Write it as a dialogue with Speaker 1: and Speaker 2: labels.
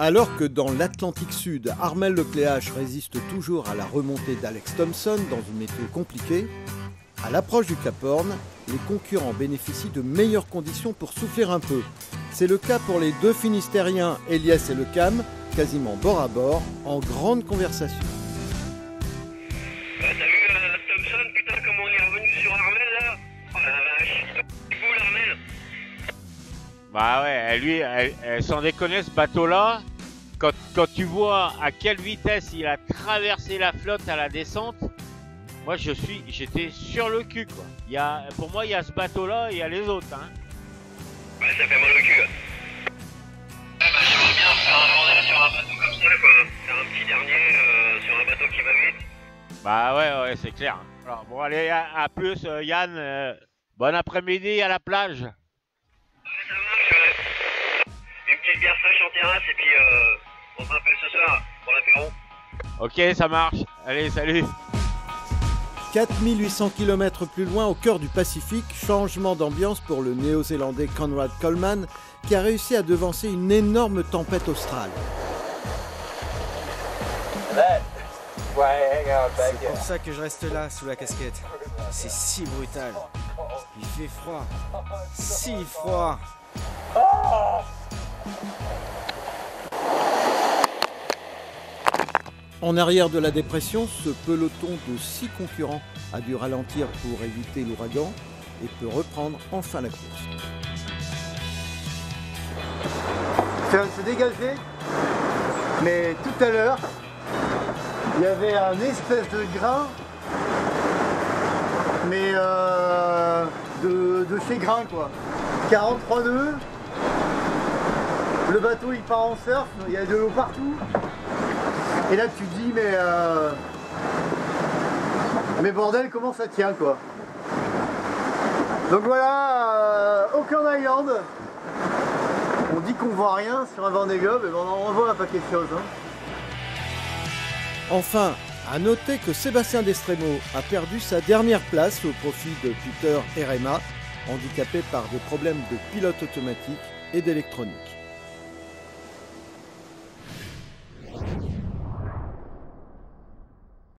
Speaker 1: Alors que dans l'Atlantique Sud, Armel Lecléache résiste toujours à la remontée d'Alex Thompson dans une météo compliquée, à l'approche du Cap Horn, les concurrents bénéficient de meilleures conditions pour souffler un peu. C'est le cas pour les deux Finistériens, Elias et Le Cam, quasiment bord à bord, en grande conversation.
Speaker 2: Bah
Speaker 3: ouais, lui, elle, elle, sans déconner, ce bateau-là, quand, quand tu vois à quelle vitesse il a traversé la flotte à la descente, moi je suis, j'étais sur le cul quoi. Il y a, pour moi, il y a ce bateau-là et il y a les autres. Hein.
Speaker 2: Ouais, ça fait mal au cul. Ouais, bah j'aimerais bien faire un sur un bateau comme ça quoi. Faire un petit dernier euh, sur un bateau qui va vite.
Speaker 3: Bah ouais, ouais, c'est clair. Alors bon, allez, à, à plus euh, Yann. euh, bon après-midi à la plage.
Speaker 2: Ouais, ça petite bière fraîche en terrasse et puis euh, on se rappelle ce soir pour l'apéro.
Speaker 3: Ok, ça marche. Allez, salut.
Speaker 1: 4800 km plus loin, au cœur du Pacifique, changement d'ambiance pour le néo-zélandais Conrad Coleman, qui a réussi à devancer une énorme tempête australe.
Speaker 4: C'est pour ça que je reste là, sous la casquette. C'est si brutal. Il fait froid. Si froid.
Speaker 1: En arrière de la dépression, ce peloton de six concurrents a dû ralentir pour éviter l'ouragan et peut reprendre enfin la course.
Speaker 5: Ça se dégager, mais tout à l'heure, il y avait un espèce de grain, mais euh, de, de chez grain quoi. 43 nœuds, le bateau il part en surf, il y a de l'eau partout. Et là tu te dis mais euh, mais bordel comment ça tient quoi? Donc voilà, euh, Auckland Island. On dit qu'on voit rien sur un Vendée Globe, et on en voit un paquet de choses. hein.
Speaker 1: Enfin, à noter que Sébastien Destremo a perdu sa dernière place au profit de Peter RMA, handicapé par des problèmes de pilote automatique et d'électronique.